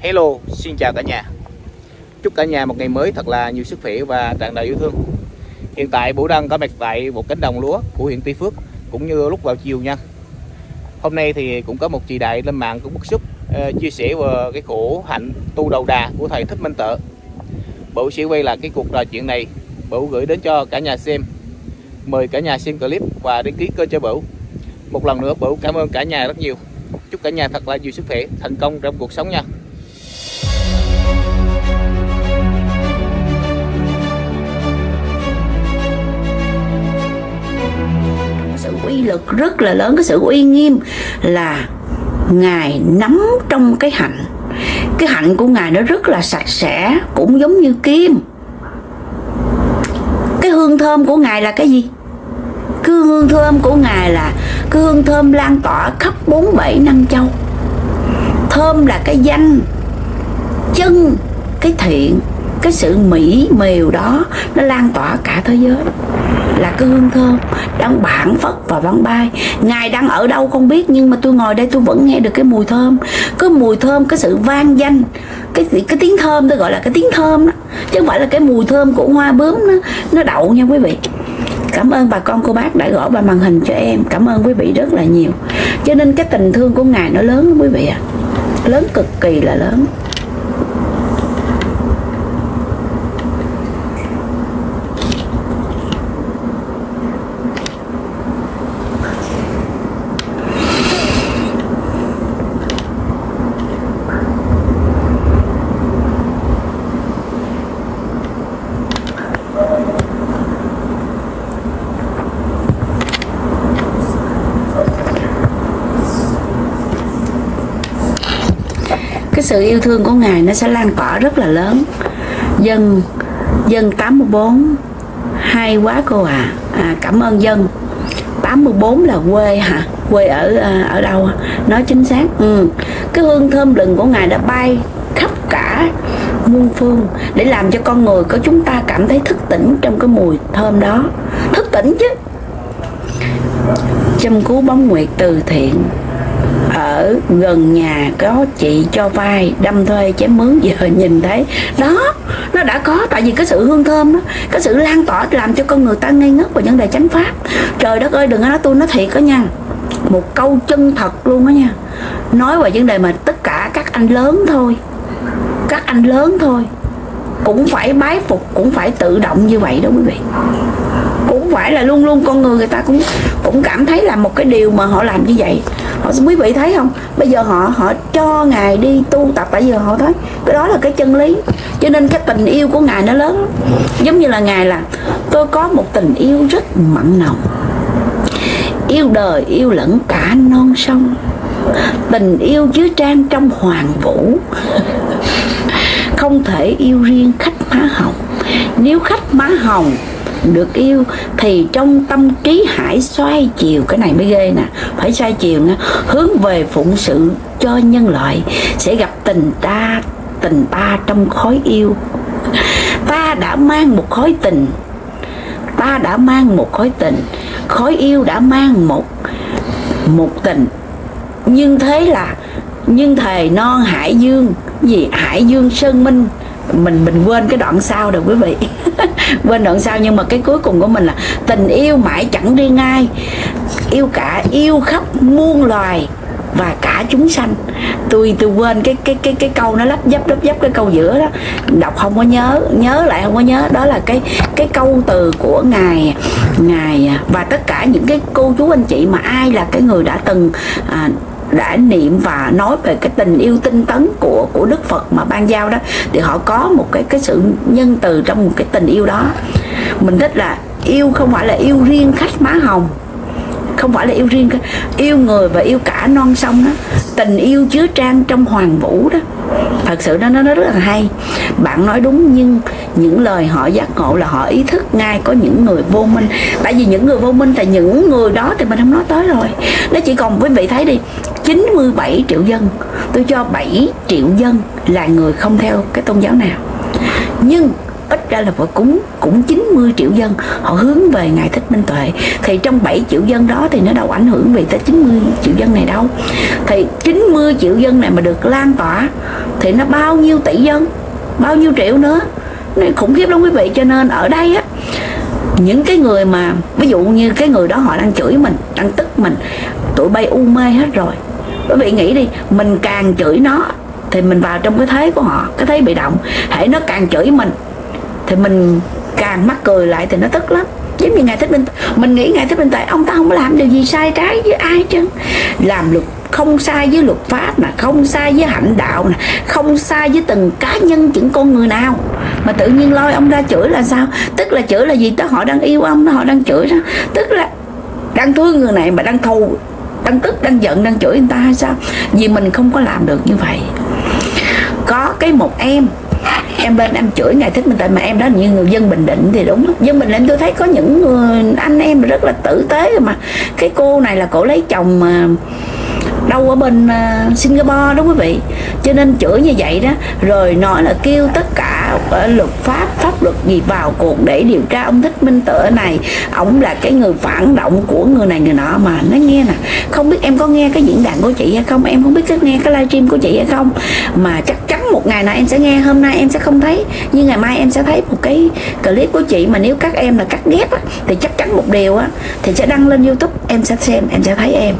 Hello, xin chào cả nhà. Chúc cả nhà một ngày mới thật là nhiều sức khỏe và tràn đầy yêu thương. Hiện tại Vũ Đăng có mặt tại một cánh đồng lúa của huyện Tuy Phước Cũng như lúc vào chiều nha. Hôm nay thì cũng có một chị đại lên mạng cũng bức xúc uh, Chia sẻ về cái khổ hạnh tu đầu đà của thầy Thích Minh Tợ Vũ sẽ quay lại cái cuộc trò chuyện này Vũ gửi đến cho cả nhà xem. Mời cả nhà xem clip và đăng ký kênh cho Vũ Một lần nữa Vũ cảm ơn cả nhà rất nhiều. Chúc cả nhà thật là nhiều sức khỏe, thành công trong cuộc sống nha. Lực rất là lớn, cái sự uy nghiêm là ngài nắm trong cái hạnh. Cái hạnh của ngài nó rất là sạch sẽ, cũng giống như kim. Cái hương thơm của ngài là cái gì? Cái hương thơm của ngài là cái hương thơm lan tỏa khắp bốn bảy năm châu. Thơm là cái danh, chân, cái thiện, cái sự mỹ miều đó, nó lan tỏa cả thế giới là cái hương thơm, đang bản phất và vắng bay. Ngài đang ở đâu không biết, nhưng mà tôi ngồi đây tôi vẫn nghe được cái mùi thơm. Cái mùi thơm, cái sự vang danh, cái cái tiếng thơm, tôi gọi là cái tiếng thơm đó. Chứ không phải là cái mùi thơm của hoa bướm nó nó đậu nha quý vị. Cảm ơn bà con cô bác đã gõ vào màn hình cho em. Cảm ơn quý vị rất là nhiều. Cho nên cái tình thương của ngài nó lớn quý vị ạ. À. lớn cực kỳ là lớn. Cái sự yêu thương của ngài nó sẽ lan tỏa rất là lớn. Dân dân 84 hay quá cô à, à cảm ơn dân. 84 là quê hả? Quê ở à, ở đâu à? nói chính xác. Ừ. cái hương thơm lừng của ngài đã bay khắp cả muôn phương để làm cho con người của chúng ta cảm thấy thức tỉnh trong cái mùi thơm đó. Thức tỉnh chứ. Châm cứu bóng nguyệt từ thiện ở gần nhà có chị cho vai, đâm thuê chém mướn, giờ nhìn thấy, đó, nó đã có. Tại vì cái sự hương thơm đó, cái sự lan tỏa làm cho con người ta ngây ngất vào vấn đề chánh pháp. Trời đất ơi, đừng có nói tôi nói thiệt đó nha. Một câu chân thật luôn đó nha. Nói về vấn đề mà tất cả các anh lớn thôi, các anh lớn thôi cũng phải bái phục, cũng phải tự động như vậy đó quý vị. Cũng phải là luôn luôn con người người ta cũng cũng cảm thấy là một cái điều mà họ làm như vậy. Họ quý vị thấy không? Bây giờ họ họ cho ngài đi tu tập, tại giờ họ thấy cái đó là cái chân lý. Cho nên cái tình yêu của ngài nó lớn giống như là ngài là, tôi có một tình yêu rất mặn nồng. Yêu đời, yêu lẫn cả non sông. Tình yêu chứa trang trong hoàng vũ không thể yêu riêng khách má hồng. Nếu khách má hồng được yêu, thì trong tâm trí hãy xoay chiều. Cái này mới ghê nè. Phải xoay chiều nè hướng về phụng sự cho nhân loại, sẽ gặp tình ta tình ta trong khói yêu. Ta đã mang một khói tình. Ta đã mang một khói tình. Khói yêu đã mang một một tình. Nhưng thế là nhưng thề non hải dương gì? Hải dương sơn minh. Mình mình quên cái đoạn sau rồi quý vị. Quên đoạn sau nhưng mà cái cuối cùng của mình là tình yêu mãi chẳng riêng ai yêu cả yêu khắp muôn loài và cả chúng sanh. Tôi tôi quên cái cái cái cái câu nó lấp dấp lấp dấp cái câu giữa đó. Đọc không có nhớ nhớ lại không có nhớ. Đó là cái cái câu từ của ngài ngài và tất cả những cái cô chú anh chị mà ai là cái người đã từng à, đã niệm và nói về cái tình yêu tinh tấn của của Đức Phật mà ban giao đó, thì họ có một cái cái sự nhân từ trong một cái tình yêu đó. Mình thích là yêu không phải là yêu riêng khách má hồng, không phải là yêu riêng yêu người và yêu cả non sông đó. Tình yêu chứa trang trong hoàng vũ đó. Thật sự nó nó rất là hay. Bạn nói đúng, nhưng những lời họ giác ngộ là họ ý thức ngay có những người vô minh. Tại vì những người vô minh là những người đó thì mình không nói tới rồi. Nó chỉ còn quý vị thấy đi 97 triệu dân. Tôi cho 7 triệu dân là người không theo cái tôn giáo nào. Nhưng ít ra là phải cúng cũng 90 triệu dân. Họ hướng về ngài thích minh tuệ. Thì trong 7 triệu dân đó thì nó đâu ảnh hưởng về tới 90 triệu dân này đâu. Thì 90 triệu dân này mà được lan tỏa thì nó bao nhiêu tỷ dân? Bao nhiêu triệu nữa? Này, khủng khiếp lắm quý vị. Cho nên ở đây á, những cái người mà, ví dụ như cái người đó họ đang chửi mình, đang tức mình, tụi bay u mê hết rồi quý vị nghĩ đi, mình càng chửi nó, thì mình vào trong cái thế của họ, cái thế bị động. Hãy nó càng chửi mình, thì mình càng mắc cười lại thì nó tức lắm. Giống như ngài thích minh mình nghĩ ngài thích minh tại ông ta không có làm điều gì sai trái với ai chứ làm luật không sai với luật pháp nè, không sai với hạnh đạo nè, không sai với từng cá nhân, những con người nào. Mà tự nhiên lôi ông ra chửi là sao? Tức là chửi là gì? Đó họ đang yêu ông đó họ đang chửi đó tức là đang thương người này mà đang thù đang tức, đang giận, đang chửi người ta hay sao? Vì mình không có làm được như vậy. Có cái một em em lên em chửi, ngài thích minh tại mà em đó như người dân bình định thì đúng. Dân bình định tôi thấy có những người, anh em rất là tử tế mà. Cái cô này là cổ lấy chồng mà đâu ở bên uh, Singapore đó quý vị. Cho nên chửi như vậy đó rồi nói là kêu tất cả ờ, luật pháp pháp luật gì vào cuộc để điều tra ông thích minh tựa này. Ông là cái người phản động của người này người nọ mà. Nó nghe nè không biết em có nghe cái diễn đàn của chị hay không? Em không biết có nghe cái livestream của chị hay không? Mà chắc chắn một ngày nào em sẽ nghe hôm nay em sẽ không thấy nhưng ngày mai em sẽ thấy một cái clip của chị mà nếu các em là cắt ghép á, thì chắc chắn một điều á thì sẽ đăng lên youtube em sẽ xem em sẽ thấy em.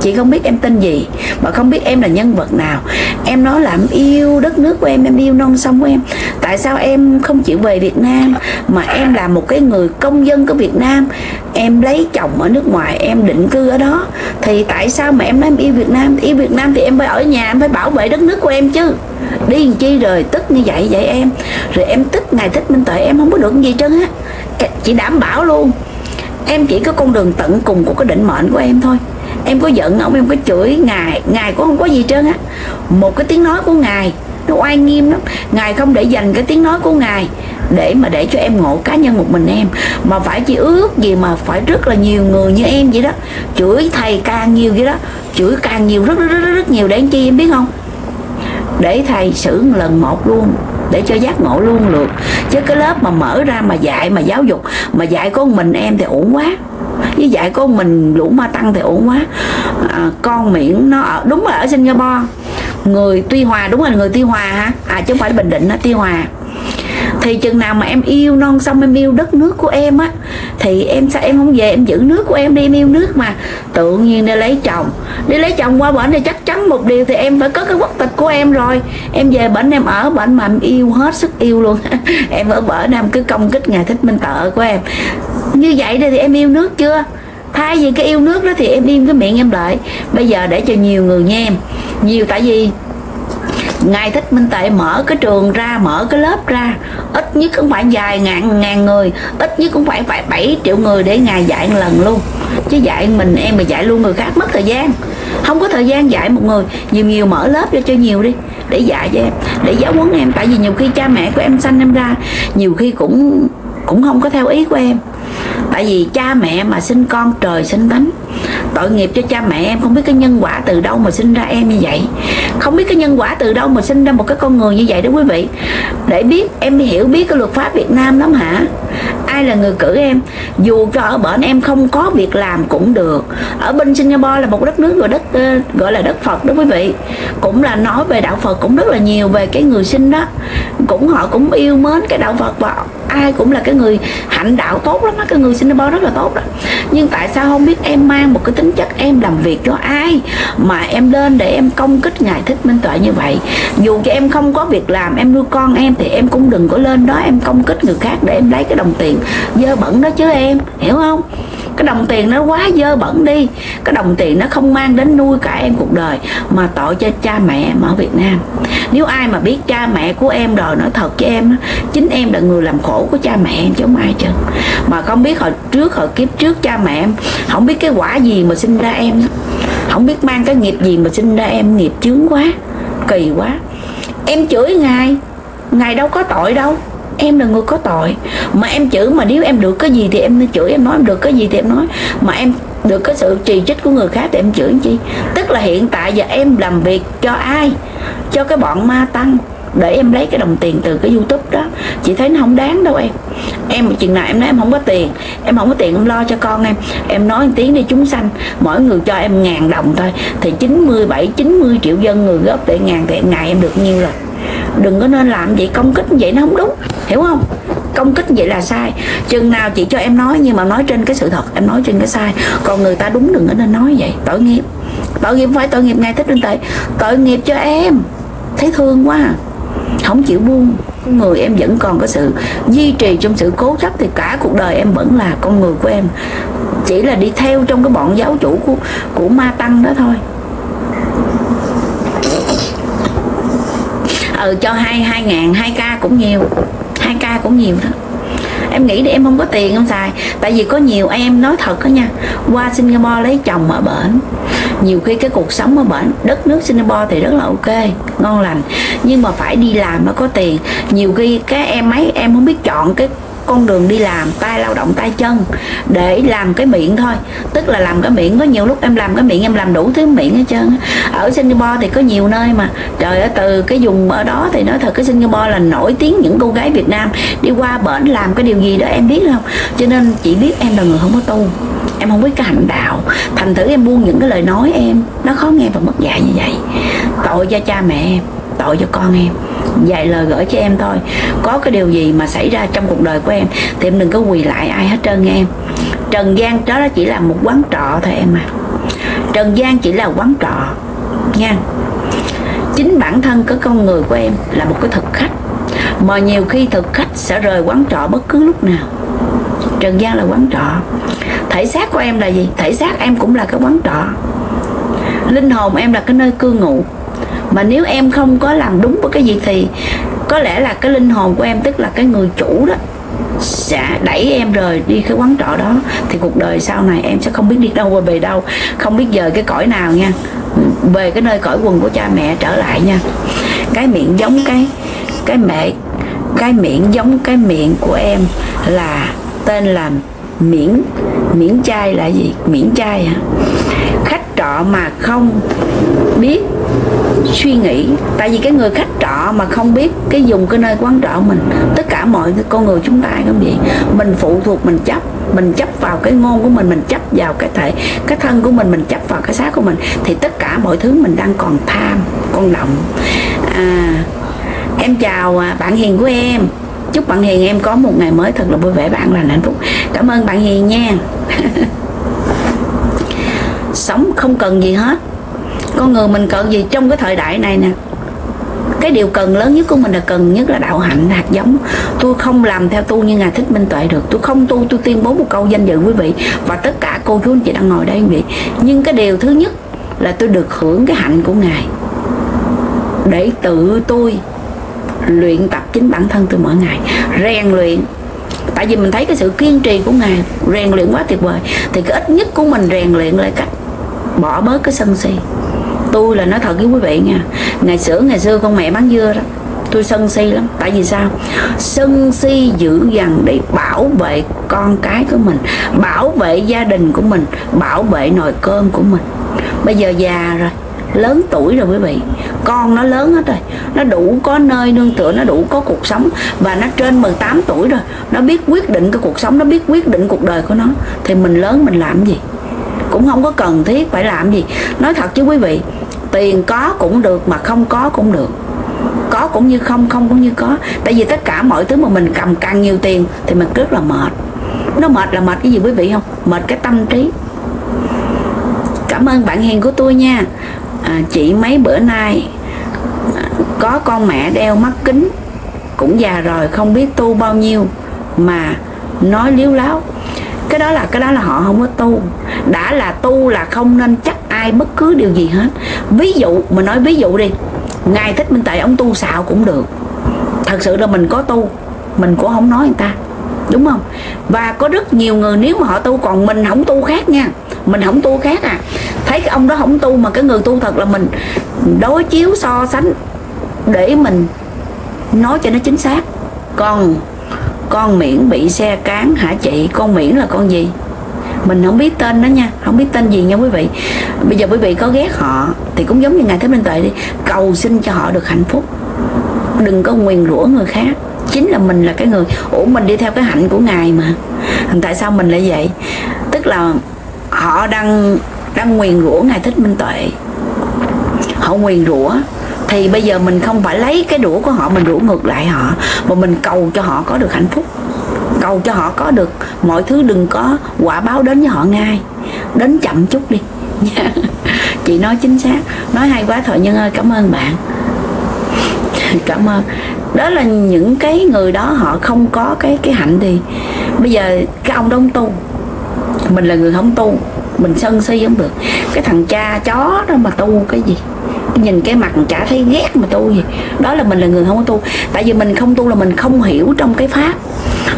Chị không biết em tên gì mà không biết em là nhân vật nào. Em nói là em yêu đất nước của em em yêu non sông của em. Tại sao em không chịu về Việt Nam mà em là một cái người công dân của Việt Nam? Em lấy chồng ở nước ngoài em định cư ở đó. Thì tại sao mà em nói em yêu Việt Nam? Yêu Việt Nam thì em phải ở nhà em phải bảo vệ đất nước của em chứ đi làm chi rồi tức như vậy vậy em. Rồi em tức ngày thích minh tuệ em không có được gì trơn á. Chị đảm bảo luôn. Em chỉ có con đường tận cùng của cái định mệnh của em thôi. Em có giận ông em có chửi ngài ngài cũng không có gì trơn á. Một cái tiếng nói của ngài nó oai nghiêm lắm. Ngài không để dành cái tiếng nói của ngài để mà để cho em ngộ cá nhân một mình em. Mà phải chỉ ước gì mà phải rất là nhiều người như em vậy đó. Chửi thầy càng nhiều vậy đó. Chửi càng nhiều rất rất rất, rất nhiều để anh chi em biết không? Để thầy xử một lần một luôn để cho giác ngộ luôn được. Chứ cái lớp mà mở ra mà dạy mà giáo dục mà dạy con mình em thì ổn quá. Với dạy con mình lũ ma tăng thì ổn quá. À, con miệng nó ở đúng là ở singapore. Người tuy hòa đúng là người tuy hòa hả à chứ không phải bình định nó tuy hòa thì chừng nào mà em yêu non xong em yêu đất nước của em á, thì em sao em không về, em giữ nước của em đi, em yêu nước mà. Tự nhiên đi lấy chồng. Đi lấy chồng qua bển thì chắc chắn một điều thì em phải có cái quốc tịch của em rồi. Em về bển, em ở bển mà em yêu hết sức yêu luôn. Em ở bển, em cứ công kích ngài thích minh tợ của em. Như vậy thì em yêu nước chưa? Thay vì cái yêu nước đó thì em im cái miệng em lại. Bây giờ để cho nhiều người nghe em. Nhiều tại vì ngài thích minh tệ mở cái trường ra, mở cái lớp ra. Ít nhất cũng phải vài ngàn ngàn người, ít nhất cũng phải phải 7 triệu người để ngài dạy một lần luôn. Chứ dạy mình em mà dạy luôn người khác mất thời gian. Không có thời gian dạy một người. Nhiều nhiều mở lớp cho cho nhiều đi, để dạy cho em, để giáo huấn em. Tại vì nhiều khi cha mẹ của em sanh em ra, nhiều khi cũng cũng không có theo ý của em tại vì cha mẹ mà sinh con trời sinh bánh tội nghiệp cho cha mẹ em, không biết cái nhân quả từ đâu mà sinh ra em như vậy. Không biết cái nhân quả từ đâu mà sinh ra một cái con người như vậy đó quý vị. Để biết, em hiểu biết cái luật pháp Việt Nam lắm hả? Ai là người cử em? Dù cho ở bển em không có việc làm cũng được. Ở bên Singapore là một đất nước gọi đất ờ, gọi là đất Phật đó quý vị. Cũng là nói về đạo Phật cũng rất là nhiều về cái người sinh đó. Cũng họ cũng yêu mến cái đạo Phật và ai cũng là cái người hạnh đạo tốt lắm đó cái người Singapore rất là tốt đó. Nhưng tại sao không biết em mang một cái tính chất em làm việc cho ai mà em lên để em công kích ngài thích minh tuệ như vậy? Dù cho em không có việc làm, em nuôi con em thì em cũng đừng có lên đó em công kích người khác để em lấy cái đồng tiền, dơ bẩn đó chứ em, hiểu không? Cái đồng tiền nó quá dơ bẩn đi, cái đồng tiền nó không mang đến nuôi cả em cuộc đời, mà tội cho cha mẹ em ở Việt Nam. Nếu ai mà biết cha mẹ của em rồi nói thật cho em chính em là người làm khổ của cha mẹ em chứ không ai chứ. Mà không biết hồi trước, hồi kiếp trước cha mẹ em, không biết cái quả gì mà sinh ra em. Không biết mang cái nghiệp gì mà sinh ra em, nghiệp chướng quá, kỳ quá. Em chửi ngài ngài đâu có tội đâu em là người có tội. Mà em chửi mà nếu em được cái gì thì em nên chửi, em nói em được cái gì thì em nói. Mà em được cái sự trì trích của người khác thì em chửi chi? Tức là hiện tại giờ em làm việc cho ai? Cho cái bọn ma tăng. Để em lấy cái đồng tiền từ cái youtube đó. Chị thấy nó không đáng đâu em. Em, chừng nào em nói em không có tiền, em không có tiền em lo cho con em. Em nói một tiếng đi chúng sanh. Mỗi người cho em ngàn đồng thôi. Thì 97 90 triệu dân người góp để ngàn thì ngày em được nhiêu rồi? Đừng có nên làm vậy, công kích vậy nó không đúng, hiểu không? Công kích vậy là sai. Chừng nào chị cho em nói, nhưng mà nói trên cái sự thật, em nói trên cái sai. Còn người ta đúng đừng có nên nói vậy. Tội nghiệp. Tội nghiệp phải tội nghiệp ngay thích linh tệ. Tội nghiệp cho em. Thấy thương quá à. không chịu buông. Con người em vẫn còn có sự duy trì trong sự cố chấp thì cả cuộc đời em vẫn là con người của em. Chỉ là đi theo trong cái bọn giáo chủ của của ma tăng đó thôi. Ừ cho hai hai ngàn, hai ca cũng nhiều. Hai ca cũng nhiều đó. Em nghĩ đi, em không có tiền không xài. Tại vì có nhiều em, nói thật đó nha, qua singapore lấy chồng ở bển. Nhiều khi cái cuộc sống ở bển, đất nước singapore thì rất là ok, ngon lành. Nhưng mà phải đi làm mới có tiền. Nhiều khi cái em ấy em không biết chọn cái con đường đi làm, tay lao động tay chân, để làm cái miệng thôi. Tức là làm cái miệng, có nhiều lúc em làm cái miệng, em làm đủ thứ miệng hết trơn ở Singapore thì có nhiều nơi mà, trời ơi, từ cái vùng ở đó thì nói thật cái Singapore là nổi tiếng những cô gái Việt Nam. Đi qua bển làm cái điều gì đó em biết không? Cho nên chỉ biết em là người không có tu. Em không biết cái hành đạo. Thành thử em buông những cái lời nói em, nó khó nghe và mất dạy như vậy. Tội cho cha mẹ em tội cho con em. Vài lời gửi cho em thôi. Có cái điều gì mà xảy ra trong cuộc đời của em thì em đừng có quỳ lại ai hết trơn nghe em. Trần gian đó chỉ là một quán trọ thôi em à. Trần gian chỉ là quán trọ nha. Chính bản thân cái con người của em là một cái thực khách. Mà nhiều khi thực khách sẽ rời quán trọ bất cứ lúc nào. Trần gian là quán trọ. Thể xác của em là gì? Thể xác em cũng là cái quán trọ. Linh hồn em là cái nơi cư ngụ mà nếu em không có làm đúng với cái gì thì có lẽ là cái linh hồn của em, tức là cái người chủ đó, sẽ đẩy em rời đi cái quán trọ đó. Thì cuộc đời sau này em sẽ không biết đi đâu và về đâu. Không biết giờ cái cõi nào nha. Về cái nơi cõi quần của cha mẹ trở lại nha. Cái miệng giống cái cái mẹ, cái miệng giống cái miệng của em là tên là miễn miễn chai là gì? Miễn chai hả? Khách trọ mà không biết suy nghĩ. Tại vì cái người khách trọ mà không biết cái dùng cái nơi quán trọ mình tất cả mọi con người chúng ta cũng vậy. Mình phụ thuộc mình chấp mình chấp vào cái ngôn của mình mình chấp vào cái thể cái thân của mình mình chấp vào cái xác của mình thì tất cả mọi thứ mình đang còn tham còn động. À, em chào à, bạn hiền của em. Chúc bạn hiền em có một ngày mới thật là vui vẻ bạn là hạnh phúc. Cảm ơn bạn hiền nha. Sống không cần gì hết con người mình cần gì trong cái thời đại này nè. Cái điều cần lớn nhất của mình là cần nhất là đạo hạnh, hạt giống. Tôi không làm theo tu như ngài thích minh tuệ được. Tôi không tu tôi tuyên bố một câu danh dự quý vị và tất cả cô chú anh chị đang ngồi đây quý vị. Nhưng cái điều thứ nhất là tôi được hưởng cái hạnh của ngài. Để tự tôi luyện tập chính bản thân tôi mỗi ngày. Rèn luyện. Tại vì mình thấy cái sự kiên trì của ngài, rèn luyện quá tuyệt vời, thì cái ít nhất của mình rèn luyện lại cách bỏ bớt cái sân si tôi là nói thật với quý vị nha. Ngày xưa ngày xưa con mẹ bán dưa đó, tôi sân si lắm. Tại vì sao? Sân si dữ dằn để bảo vệ con cái của mình, bảo vệ gia đình của mình, bảo vệ nồi cơm của mình. Bây giờ già rồi, lớn tuổi rồi quý vị. Con nó lớn hết rồi, nó đủ có nơi nương tựa, nó đủ có cuộc sống. Và nó trên 18 tuổi rồi, nó biết quyết định cái cuộc sống, nó biết quyết định cuộc đời của nó. Thì mình lớn mình làm gì? Cũng không có cần thiết phải làm gì. Nói thật chứ quý vị tiền có cũng được mà không có cũng được. Có cũng như không không cũng như có. Tại vì tất cả mọi thứ mà mình cầm càng nhiều tiền thì mình rất là mệt. Nó mệt là mệt cái gì quý vị không? Mệt cái tâm trí. Cảm ơn bạn hiền của tôi nha. À, chị mấy bữa nay à, có con mẹ đeo mắt kính cũng già rồi không biết tu bao nhiêu mà nói liếu láo. Cái đó là cái đó là họ không có tu. Đã là tu là không nên chắc ai bất cứ điều gì hết. Ví dụ mà nói ví dụ đi, ngài thích minh tệ ông tu xạo cũng được. Thật sự là mình có tu, mình cũng không nói người ta, đúng không? Và có rất nhiều người, nếu mà họ tu còn mình không tu khác nha, mình không tu khác à. Thấy cái ông đó không tu mà cái người tu thật là mình đối chiếu, so sánh để mình nói cho nó chính xác. Còn con miễn bị xe cán hả chị? Con miễn là con gì? Mình không biết tên đó nha, không biết tên gì nha quý vị. Bây giờ quý vị có ghét họ thì cũng giống như ngài thế minh tuệ đi, cầu xin cho họ được hạnh phúc. Đừng có nguyền rủa người khác. Chính là mình là cái người, ủa mình đi theo cái hạnh của ngài mà. Tại sao mình lại vậy? Tức là họ đang đang nguyền rủa ngài thích minh tuệ. Họ nguyền rủa, thì bây giờ mình không phải lấy cái đũa của họ, mình rủa ngược lại họ, mà mình cầu cho họ có được hạnh phúc cầu cho họ có được. Mọi thứ đừng có quả báo đến với họ ngay. Đến chậm chút đi. Nha. Chị nói chính xác. Nói hay quá thôi, nhân ơi, cảm ơn bạn. Cảm ơn. Đó là những cái người đó họ không có cái cái hạnh thì bây giờ cái ông đóng tu. Mình là người không tu. Mình sân si không được. Cái thằng cha chó đó mà tu cái gì? Nhìn cái mặt chả thấy ghét mà tu gì đó là mình là người không có tu. Tại vì mình không tu là mình không hiểu trong cái pháp.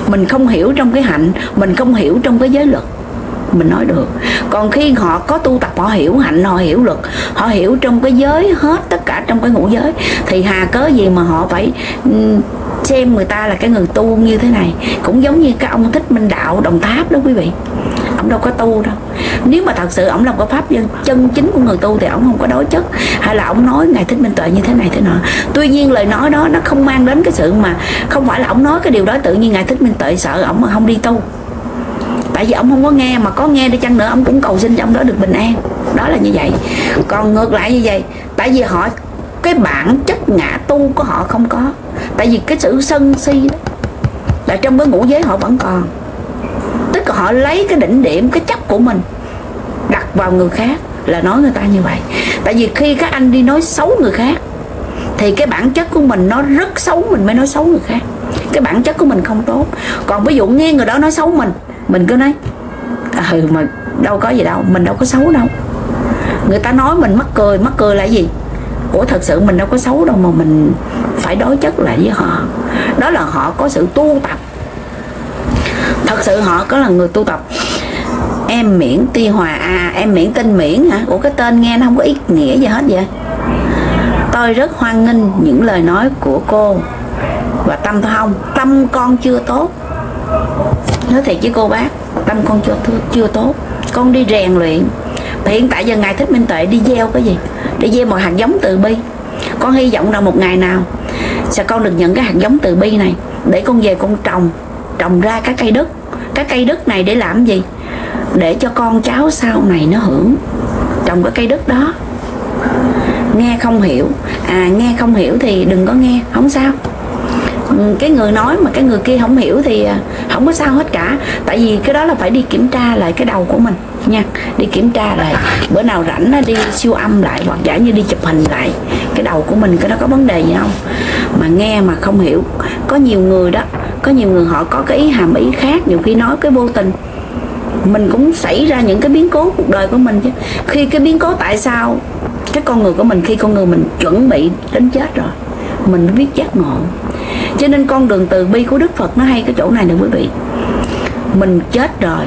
Mình không hiểu trong cái hạnh. Mình không hiểu trong cái giới luật. Mình nói được. Còn khi họ có tu tập, họ hiểu hạnh, họ hiểu luật, họ hiểu trong cái giới, hết tất cả trong cái ngũ giới, thì hà cớ gì mà họ phải ừ, xem người ta là cái người tu như thế này? Cũng giống như các ông thích minh đạo, đồng tháp đó quý vị ổng đâu có tu đâu. Nếu mà thật sự ổng là có pháp dân chân chính của người tu thì ổng không có đối chất. Hay là ổng nói ngài thích minh tuệ như thế này thế nọ. Tuy nhiên lời nói đó nó không mang đến cái sự mà không phải là ổng nói cái điều đó tự nhiên ngài thích minh tuệ sợ ổng mà không đi tu. Tại vì ông không có nghe, mà có nghe đi chăng nữa ông cũng cầu xin cho ông đó được bình an. Đó là như vậy. Còn ngược lại như vậy, tại vì họ, cái bản chất ngã tu của họ không có. Tại vì cái sự sân si đó là trong cái ngũ giới họ vẫn còn tức là họ lấy cái đỉnh điểm, cái chấp của mình đặt vào người khác là nói người ta như vậy. Tại vì khi các anh đi nói xấu người khác, thì cái bản chất của mình nó rất xấu, mình mới nói xấu người khác. Cái bản chất của mình không tốt. Còn ví dụ nghe người đó nói xấu mình mình cứ nói ừ mà đâu có gì đâu, mình đâu có xấu đâu. Người ta nói mình mắc cười mắc cười là gì? Ủa, thật sự mình đâu có xấu đâu mà mình phải đối chất lại với họ. Đó là họ có sự tu tập thật sự họ có là người tu tập. Em miễn ti hòa à em miễn tên miễn hả? Ủa, cái tên nghe nó không có ý nghĩa gì hết vậy? Tôi rất hoan nghênh những lời nói của cô. Và tâm không tâm con chưa tốt. Nói thiệt với cô bác, tâm con chưa chưa tốt. Con đi rèn luyện. Hiện tại giờ ngài thích minh tuệ đi gieo cái gì? Đi gieo một hạt giống từ bi. Con hy vọng rằng một ngày nào sẽ con được nhận cái hạt giống từ bi này để con về con trồng trồng ra các cây đất. Các cây đất này để làm gì? Để cho con cháu sau này nó hưởng. Trồng cái cây đất đó. Nghe không hiểu. À nghe không hiểu thì đừng có nghe, không sao. Ừ, cái người nói mà cái người kia không hiểu thì à, không có sao hết cả. Tại vì cái đó là phải đi kiểm tra lại cái đầu của mình nha. Đi kiểm tra lại. Bữa nào rảnh nó đi siêu âm lại, hoặc giả như đi chụp hình lại. Cái đầu của mình, cái nó có vấn đề gì không? Mà nghe mà không hiểu. Có nhiều người đó có nhiều người họ có cái ý hàm, ý khác, nhiều khi nói cái vô tình. Mình cũng xảy ra những cái biến cố cuộc đời của mình chứ. Khi cái biến cố tại sao cái con người của mình, khi con người mình chuẩn bị đến chết rồi, mình mới biết giác ngộ. Cho nên con đường từ bi của đức phật nó hay cái chỗ này nè quý vị. Mình chết rồi,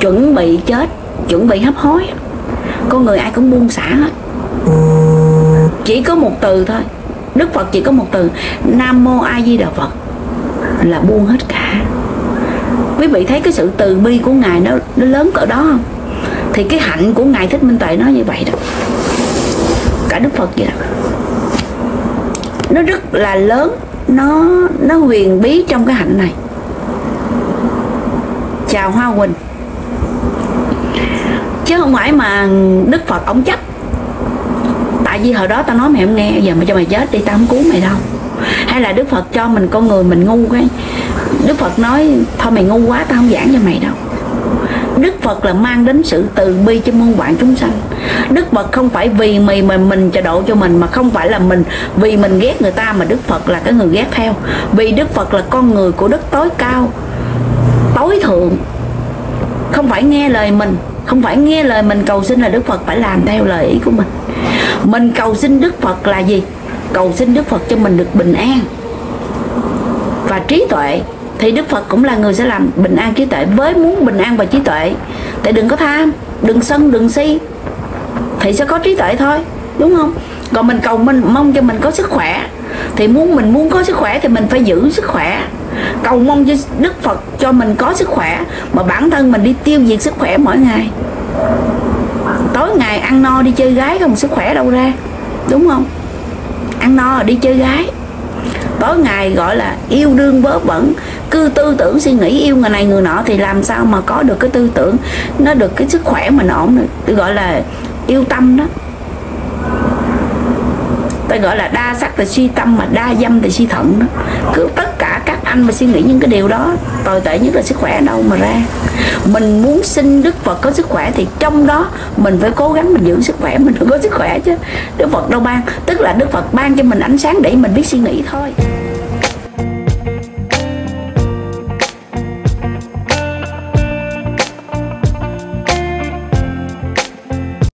chuẩn bị chết, chuẩn bị hấp hối. Con người ai cũng buông xả hết. Chỉ có một từ thôi. Đức phật chỉ có một từ, nam mô a di đà phật là buông hết cả. Quý vị thấy cái sự từ bi của ngài nó nó lớn cỡ đó không? Thì cái hạnh của ngài thích minh tuệ nó như vậy đó. Cả đức phật vậy đó. Nó rất là lớn, nó nó huyền bí trong cái hạnh này. Chào hoa quỳnh. Chứ không phải mà đức phật ông chấp. Tại vì hồi đó tao nói mày không nghe, giờ mày cho mày chết đi, tao không cứu mày đâu hay là đức phật cho mình con người mình ngu cái đức phật nói, thôi mày ngu quá, tao không giảng cho mày đâu. Đức Phật là mang đến sự từ bi cho muôn vạn chúng sanh. Đức Phật không phải vì mình mà mình cho độ cho mình, Mà không phải là mình vì mình ghét người ta Mà Đức Phật là cái người ghét theo. Vì Đức Phật là con người của Đức tối cao, Tối thượng. Không phải nghe lời mình, Không phải nghe lời mình cầu xin là Đức Phật phải làm theo lời ý của mình. Mình cầu xin Đức Phật là gì? Cầu xin Đức Phật cho mình được bình an. Và trí tuệ, thì Đức Phật cũng là người sẽ làm bình an trí tuệ với muốn bình an và trí tuệ. Thì đừng có tham, đừng sân, đừng si, thì sẽ có trí tuệ thôi, đúng không? Còn mình cầu mình, mong cho mình có sức khỏe, thì muốn mình muốn có sức khỏe thì mình phải giữ sức khỏe. Cầu mong cho Đức Phật cho mình có sức khỏe, mà bản thân mình đi tiêu diệt sức khỏe mỗi ngày. Tối ngày ăn no đi chơi gái không sức khỏe đâu ra, đúng không? Ăn no, đi chơi gái. Tối ngày gọi là yêu đương vớ vẩn. Cứ tư tưởng suy nghĩ yêu người này người nọ thì làm sao mà có được cái tư tưởng, nó được cái sức khỏe mình ổn được. Gọi là yêu tâm đó tôi gọi là đa sắc thì suy tâm mà đa dâm thì suy thận đó. Cứ tất cả các anh mà suy nghĩ những cái điều đó, tồi tệ nhất là sức khỏe đâu mà ra. Mình muốn xin đức phật có sức khỏe thì trong đó mình phải cố gắng mình giữ sức khỏe, mình phải có sức khỏe chứ. Đức phật đâu ban, tức là đức phật ban cho mình ánh sáng để mình biết suy nghĩ thôi.